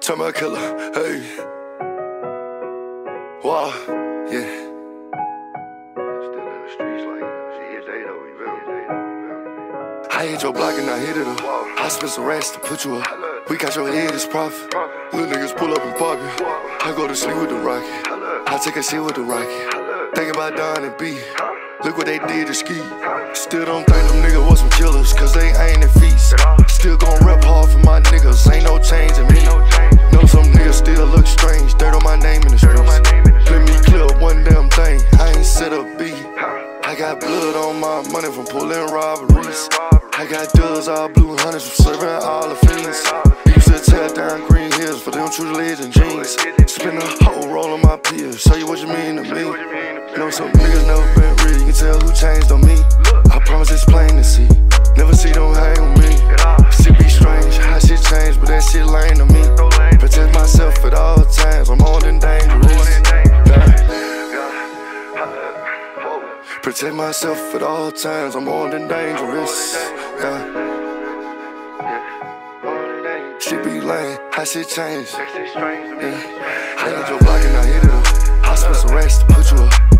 Turn my killer, hey. Wow, yeah. You? I hit your block and I hit it up. I spent some racks to put you up. We got your head as profit. Little niggas pull up and pop it. I go to sleep with the rocket. I take a shit with the rocket. Think about Don and B. Look what they did to ski. Still don't think them niggas was some killers, cause they got blood on my money from pulling robberies. I got dubs, all blue hundreds from serving all the fiends. Used to tear down green hills for them true legend jeans. Spin a whole roll on my peers, show you what you mean to me. You Know some niggas never been real, you can tell who changed on me. Protect myself at all times, I'm more than dangerous. Yeah. She be lame, how shit change. Yeah. I hit your block and I hit it up. I spent some racks to put you up.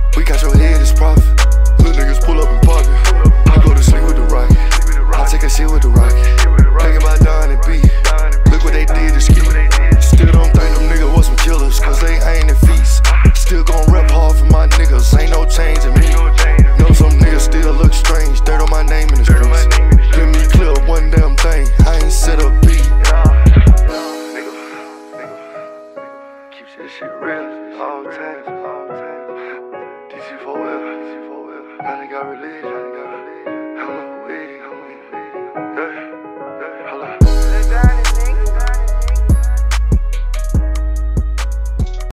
friends, long time. DC forever. Man, I got religion.